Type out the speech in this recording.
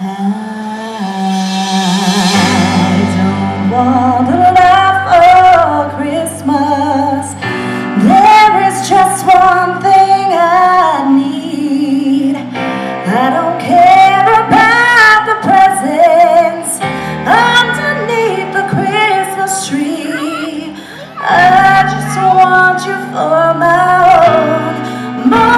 I don't want a laugh for Christmas. There is just one thing I need. I don't care about the presents underneath the Christmas tree. I just want you for my own. My